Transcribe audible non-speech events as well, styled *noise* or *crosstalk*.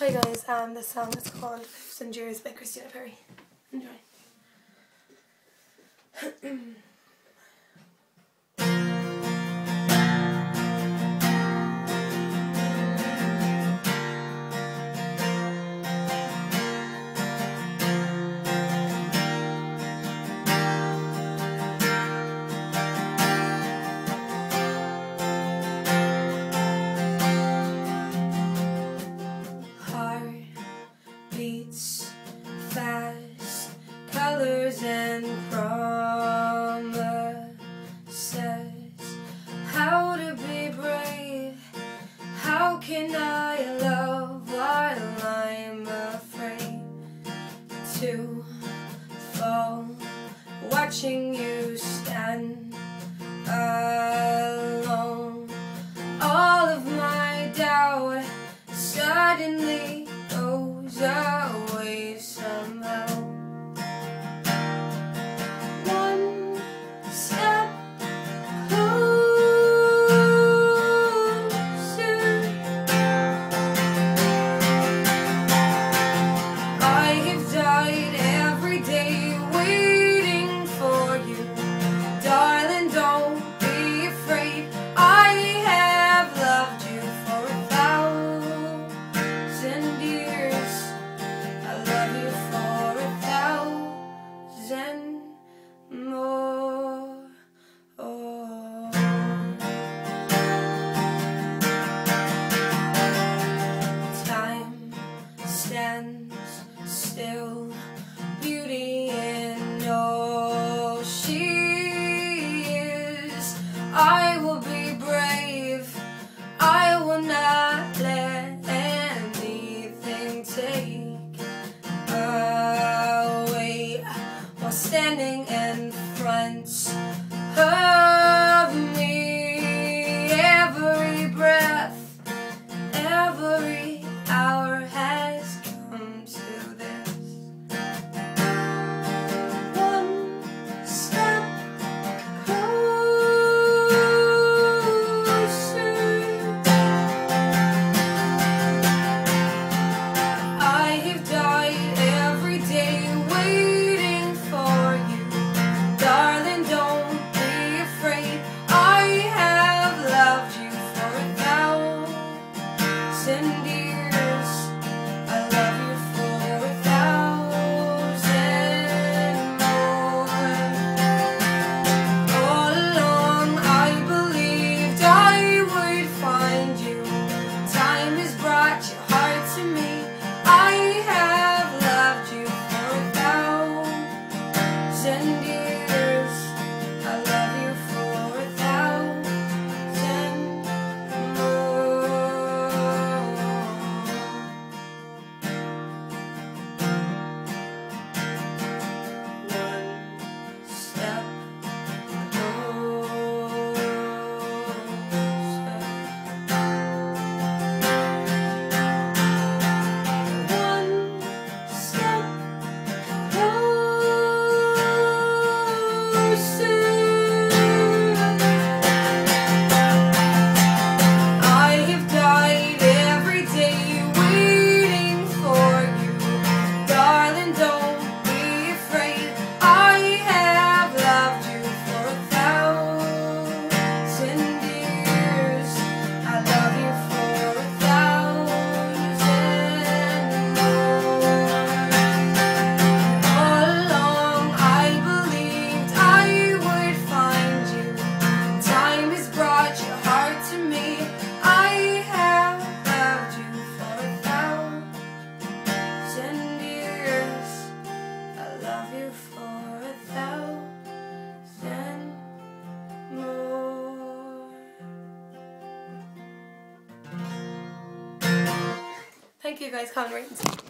Hi guys, and um, this song is called Thousand Years by Christina Perri. Enjoy. *clears throat* and promises. How to be brave. How can I love? While I'm afraid To fall? Watching you stand alone. All of my doubt suddenly goes up. Thank you guys, comment, rate,